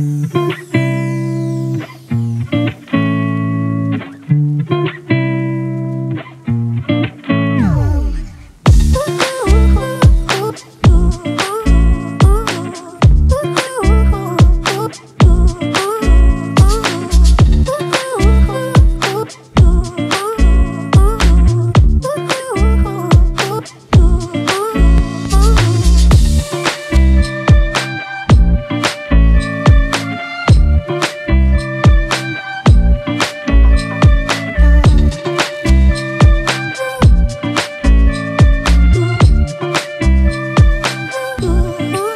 Bye.